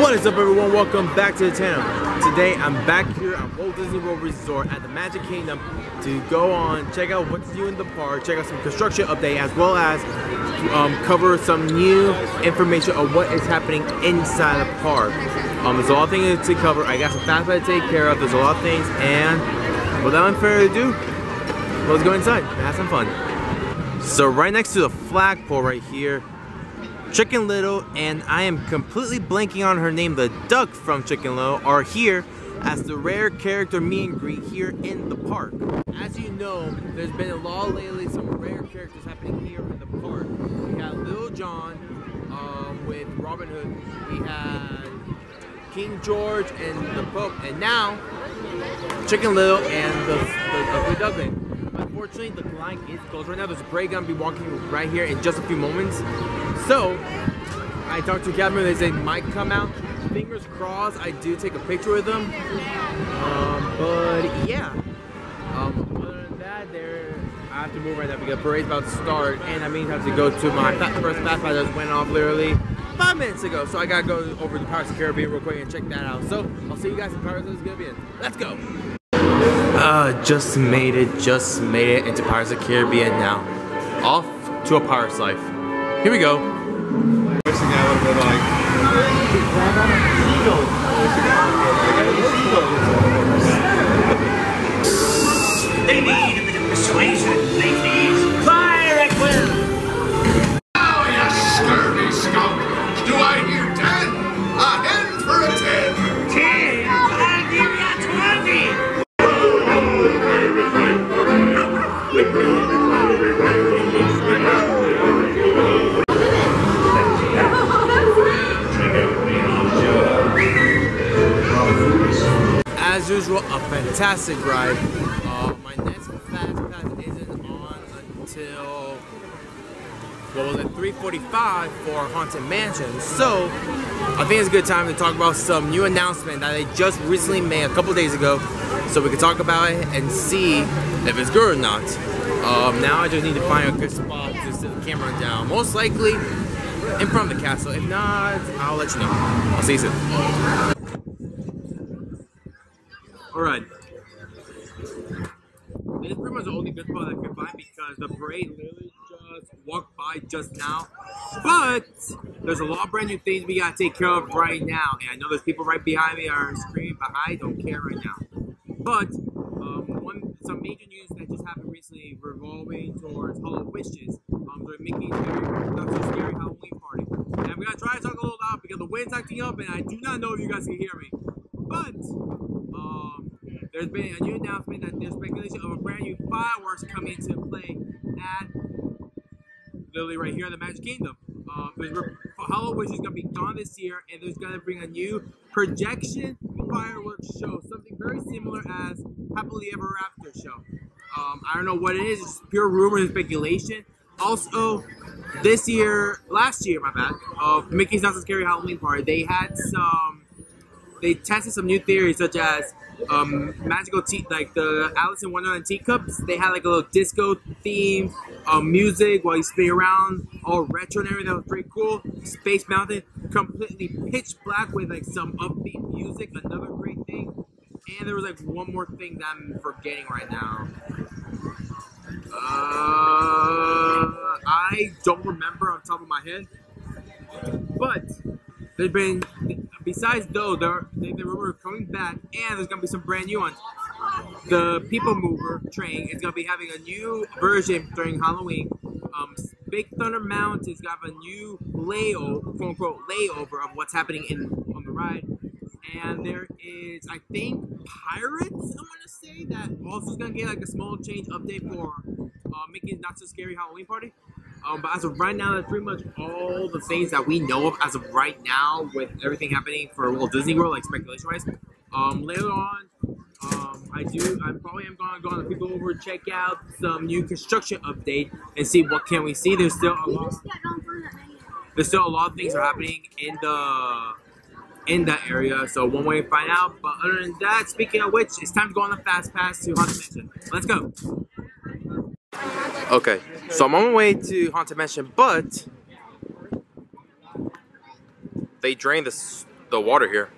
What is up everyone? Welcome back to the channel. Today I'm back here at Walt Disney World Resort at the Magic Kingdom to go on, check out what's new in the park, check out some construction update as well as um, cover some new information of what is happening inside the park. Um, there's a lot of things to cover. I got some fast to take care of. There's a lot of things and without further ado, let's go inside and have some fun. So right next to the flagpole right here Chicken Little and I am completely blanking on her name, the duck from Chicken Little, are here as the rare character meet and greet here in the park. As you know, there's been a lot lately, some rare characters happening here in the park. We got Little John um, with Robin Hood. We had King George and the Pope, and now Chicken Little and the, the Ugly Duckling. Unfortunately, the line is closed right now. There's a parade gonna be walking right here in just a few moments. So, I talked to Captain, they say might come out. Fingers crossed, I do take a picture with them. Um, but yeah. Um, other than that, there I have to move right now because parade's about to start, and I mean I have to go to my first fast pass that went off literally five minutes ago. So I gotta go over to Pirates of the Caribbean real quick and check that out. So I'll see you guys in Pirates of the Caribbean. Let's go. Uh, just made it, just made it into Pirates of the Caribbean now. Off to a pirate's life. Here we go. They need a bit of persuasion, fantastic ride. Uh, my next fast pass isn't on until what was it, 3:45 for Haunted Mansion. So I think it's a good time to talk about some new announcement that they just recently made a couple days ago, so we can talk about it and see if it's good or not. Um, now I just need to find a good spot to sit the camera down. Most likely in front of the castle. If not, I'll let you know. I'll see you soon. Alright. This is pretty much the only good spot I could find because the parade literally just walked by just now. But there's a lot of brand new things we gotta take care of right now. And I know there's people right behind me are screaming, but I don't care right now. But um, one some major news that just happened recently revolving towards HalloWishes. Um, they're making scary, not so scary Halloween party. And I'm gonna try to talk a little loud because the wind's acting up and I do not know if you guys can hear me. But um, there's been a new announcement that there's speculation of a brand new fireworks coming into play at literally right here in the Magic Kingdom. Re- HalloWish is gonna be gone this year, and there's gonna bring a new projection fireworks show, something very similar as Happily Ever After show. Um, I don't know what it is; it's pure rumor and speculation. Also, this year, last year, my bad, of Mickey's Not So Scary Halloween Party, they had some they tested some new theories such as um, magical tea, like the Alice in Wonderland teacups. They had like a little disco theme, um, music while you spin around, all retro and everything. That was pretty cool. Space Mountain, completely pitch black with like some upbeat music. Another great thing. And there was like one more thing that I'm forgetting right now. Uh, I don't remember on top of my head. But there's been besides though there they, they were coming back and there's gonna be some brand new ones. The People Mover train is gonna be having a new version during Halloween. Um, Big Thunder Mountain is gonna have a new layover, quote unquote layover of what's happening in on the ride. And there is, I think, Pirates. I want to say that also is gonna get like a small change update for uh, Mickey's Not So Scary Halloween Party. Um, but as of right now, that's pretty much all the things that we know of as of right now with everything happening for Walt Disney World, like speculation wise. Um, later on, um, I do, I probably am going to go on the People Mover check out some new construction update and see what can we see. There's still a lot, there's still a lot of things are happening in the in that area. So one way to find out. But other than that, speaking of which, it's time to go on the fast pass to Haunted Mansion. Let's go. Okay, so I'm on my way to Haunted Mansion, but they drain the the water here.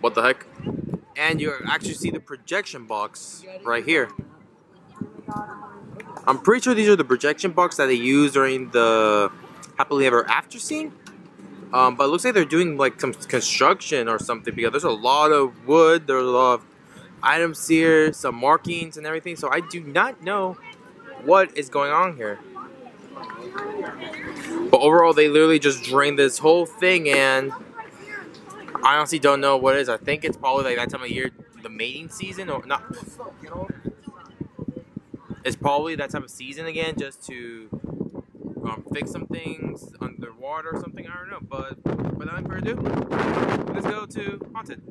What the heck? And you actually see the projection box right here. I'm pretty sure these are the projection box that they use during the happily ever after scene. Um, but it looks like they're doing like some construction or something because there's a lot of wood, there's a lot of items here, some markings and everything. So I do not know what is going on here. But overall, they literally just drained this whole thing and I honestly don't know what it is. I think it's probably like that time of year, the mating season or not. It's probably that time of season again just to um, fix some things underwater or something. I don't know. But without further ado, let's go to Haunted.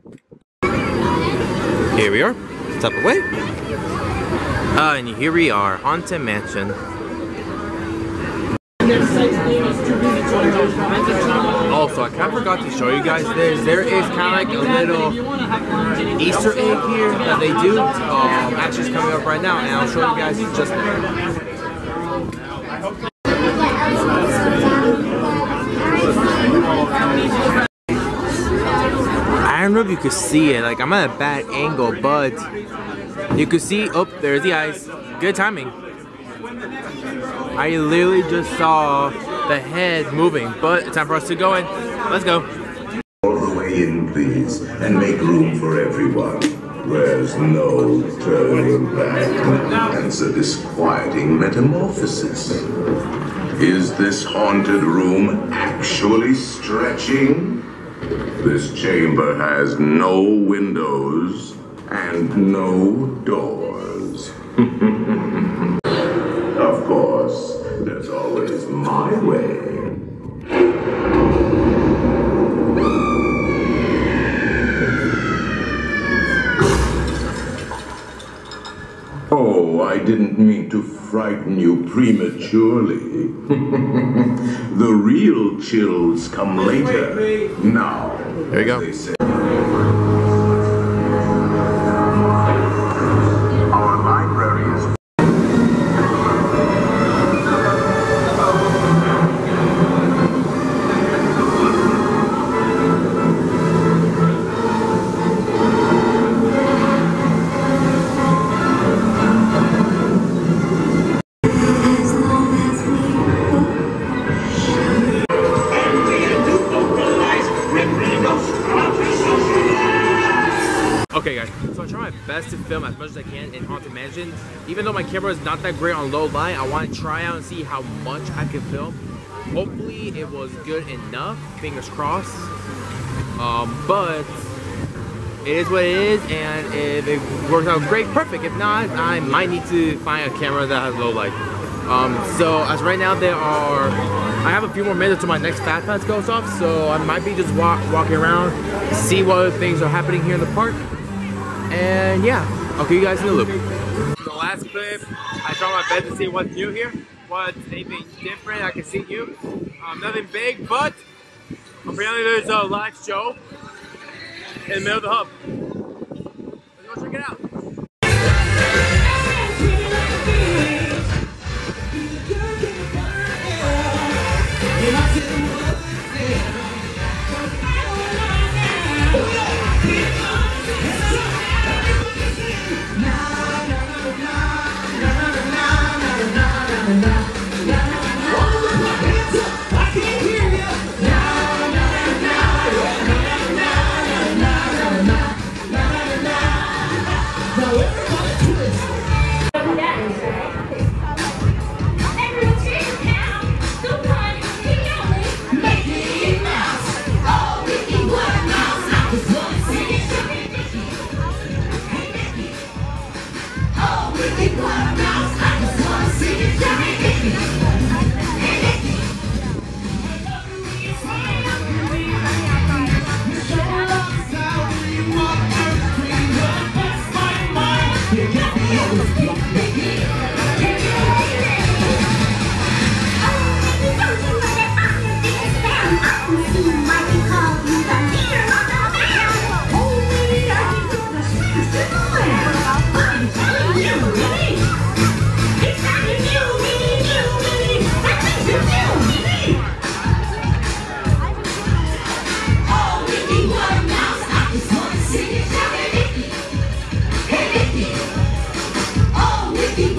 Here we are. Step away. Uh, and here we are, Haunted Mansion. Also, I kind of forgot to show you guys this. There is kind of like a little Easter egg here that they do. Um, actually, it's coming up right now, and I'll show you guys just now. I don't know if you could see it. Like I'm at a bad angle, but you could see. Oh, there's the ice. Good timing. I literally just saw the head moving, but it's time for us to go in. Let's go. All the way in, please, and make room for everyone. There's no turning back. It's a disquieting metamorphosis. Is this haunted room actually stretching? This chamber has no windows and no doors. of course, there's always my way. Oh, I didn't mean to frighten you prematurely. the real chills come later. Now, There you go. Okay, guys. So I try my best to film as much as I can in Haunted Mansion. Even though my camera is not that great on low light, I want to try out and see how much I can film. Hopefully, it was good enough. Fingers crossed. Um, but it is what it is, and if it works out great, perfect. If not, I might need to find a camera that has low light. Um, so as right now, there are. I have a few more minutes until my next Fast Pass goes off, so I might be just walk, walking around, see what other things are happening here in the park. And yeah, I'll keep you guys in the loop. The last clip, I try my best to see what's new here, what's anything different I can see new. Um, nothing big, but apparently there's a live show in the middle of the hub. Let's go check it out.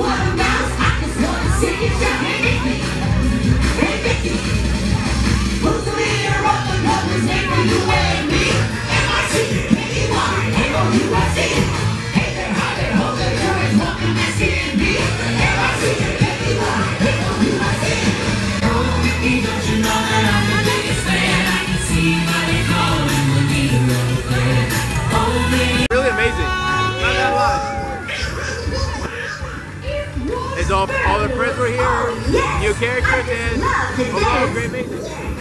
와. all, the friends were here. New characters and overall great meeting.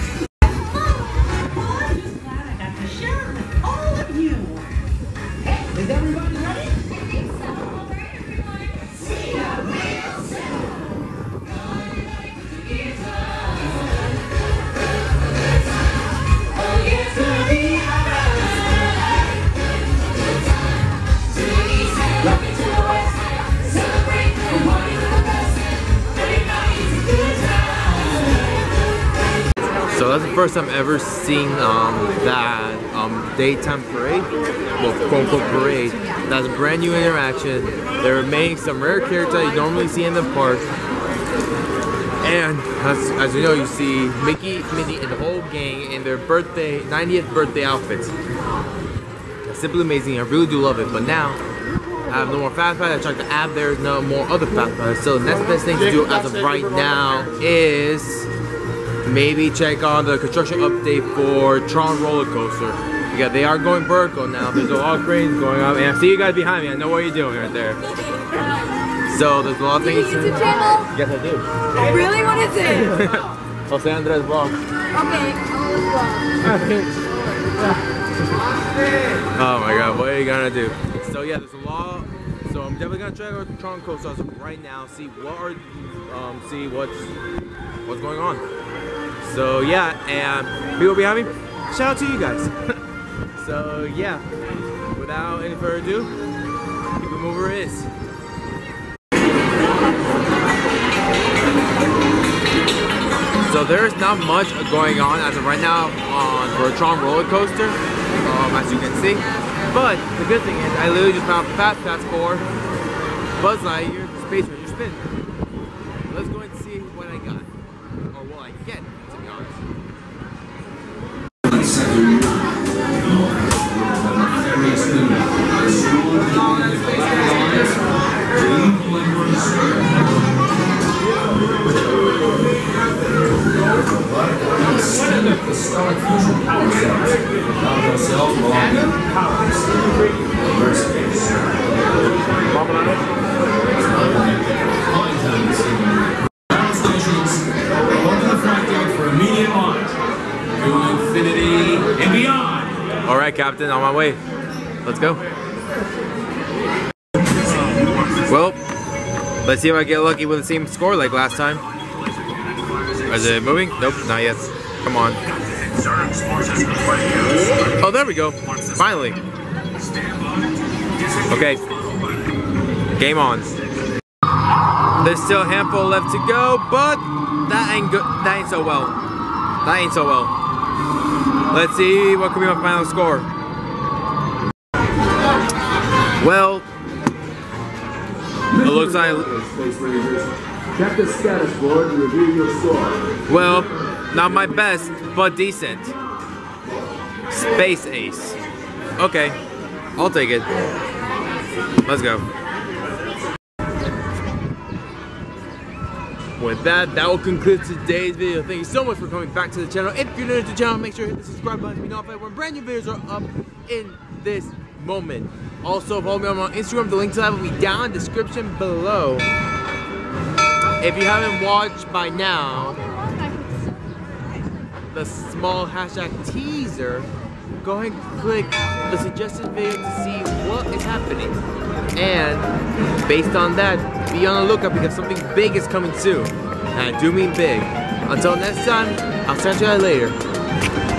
First time ever seen um, that um, daytime parade, well, quote unquote parade. That's a brand new interaction. They're remaining some rare characters you normally see in the park. And as, as you know, you see Mickey, Minnie, and the whole gang in their birthday, 90th birthday outfits. It's simply amazing. I really do love it. But now, I have no more fast pass. I checked the app. There's no more other fast pass. So the next best thing to do as of right now is maybe check on the construction update for Tron roller coaster. Yeah, they are going vertical now. There's a lot of cranes going up, and I see you guys behind me. I know what you're doing right there. So there's a lot of things. YouTube channel? Yes, I do. Really? What is it? Jose Andres vlog. Okay. Oh my god, what are you gonna do? So yeah, there's a lot. So I'm definitely gonna check out Tron coaster right now. See what are, um, see what's what's going on. So yeah, and people behind me, shout out to you guys. so yeah, without any further ado, People Mover is. So there's not much going on as of right now on Vertron roller coaster, um, as you can see. But the good thing is, I literally just found Fast Pass for Buzz Lightyear Space Ranger Spin. For immediate launch to infinity and beyond. All right, Captain, on my way. Let's go. Well, let's see if I get lucky with the same score like last time. Is it moving? Nope, not yet. Come on. Oh, there we go. Finally. Okay. Game on. There's still a handful left to go, but that ain't good. That ain't so well. That ain't so well. Let's see what could be my final score. Well, it looks like. Check the status board and review your score. Well, not my best, but decent. Space Ace. Okay, I'll take it. Let's go. With that, that will conclude today's video. Thank you so much for coming back to the channel. If you're new to the channel, make sure to hit the subscribe button to be notified when brand new videos are up in this moment. Also, follow me on Instagram. The link to that will be down in the description below. If you haven't watched by now, the small hashtag teaser, go ahead and click the suggested video to see what is happening. And based on that, be on the lookout because something big is coming soon. And I do mean big. Until next time, I'll catch you later.